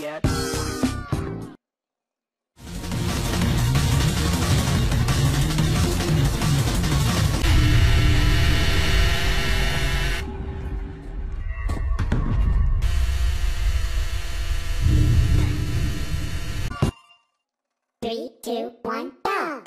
yet. Three, two, one, go!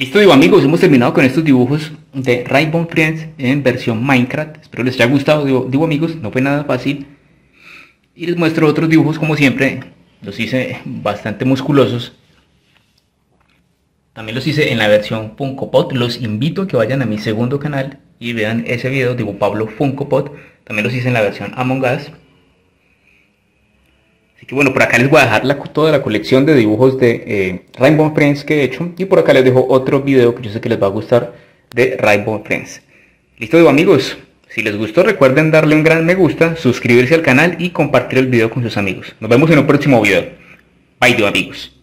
Listo, digo amigos, hemos terminado con estos dibujos de Rainbow Friends en versión Minecraft. Espero les haya gustado, digo, amigos, no fue nada fácil. Y les muestro otros dibujos como siempre. Los hice bastante musculosos. También los hice en la versión Funko Pop. Los invito a que vayan a mi segundo canal y vean ese video, digo Pablo Funko Pop. También los hice en la versión Among Us. Que bueno, por acá les voy a dejar toda la colección de dibujos de eh, Rainbow Friends que he hecho. Y por acá les dejo otro video que yo sé que les va a gustar de Rainbow Friends. Listo, digo amigos. Si les gustó recuerden darle un gran me gusta, suscribirse al canal y compartir el video con sus amigos. Nos vemos en un próximo video. Bye, digo amigos.